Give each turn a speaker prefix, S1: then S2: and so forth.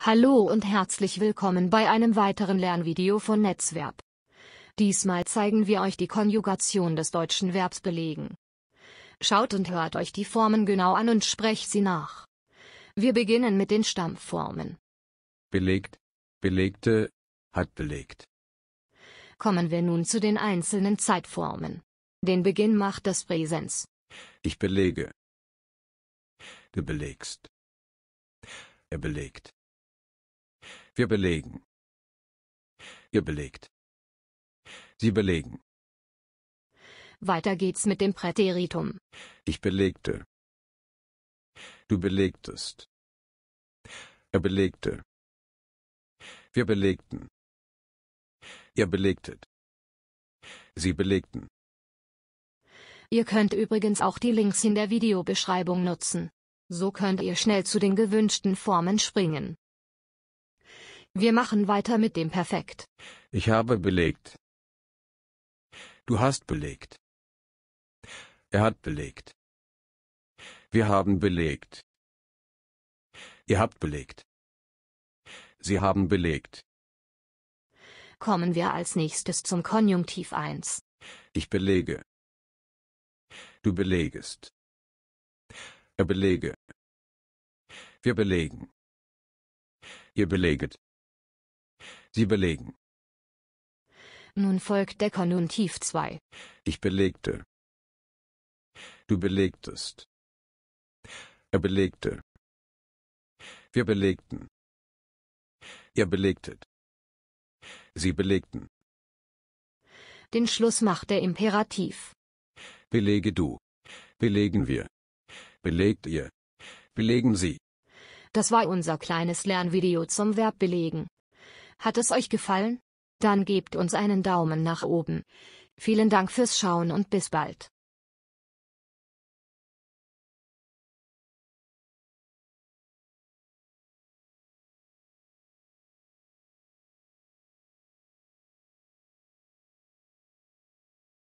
S1: Hallo und herzlich willkommen bei einem weiteren Lernvideo von Netzverb. Diesmal zeigen wir euch die Konjugation des deutschen Verbs belegen. Schaut und hört euch die Formen genau an und sprecht sie nach. Wir beginnen mit den Stammformen.
S2: belegt, belegte, hat belegt,
S1: Kommen wir nun zu den einzelnen Zeitformen. Den Beginn macht das Präsens.
S2: ich belege. Du belegst. Er belegt. Wir belegen. Ihr belegt. Sie belegen.
S1: Weiter geht's mit dem Präteritum.
S2: Ich belegte. Du belegtest. Er belegte. Wir belegten. Ihr belegtet. Sie belegten.
S1: Ihr könnt übrigens auch die Links in der Videobeschreibung nutzen. So könnt ihr schnell zu den gewünschten Formen springen. Wir machen weiter mit dem Perfekt.
S2: Ich habe belegt. Du hast belegt. Er hat belegt. Wir haben belegt. Ihr habt belegt. Sie haben belegt.
S1: Kommen wir als nächstes zum Konjunktiv 1.
S2: Ich belege. Du belegest. Er belege. Wir belegen. Ihr beleget. Sie belegen.
S1: Nun folgt der Konjunktiv 2.
S2: Ich belegte. Du belegtest. Er belegte. Wir belegten. Ihr belegtet. Sie belegten.
S1: Den Schluss macht der Imperativ.
S2: Belege du. Belegen wir. Belegt ihr. Belegen Sie.
S1: Das war unser kleines Lernvideo zum Verb belegen. Hat es euch gefallen? Dann gebt uns einen Daumen nach oben. Vielen Dank fürs Schauen und bis bald.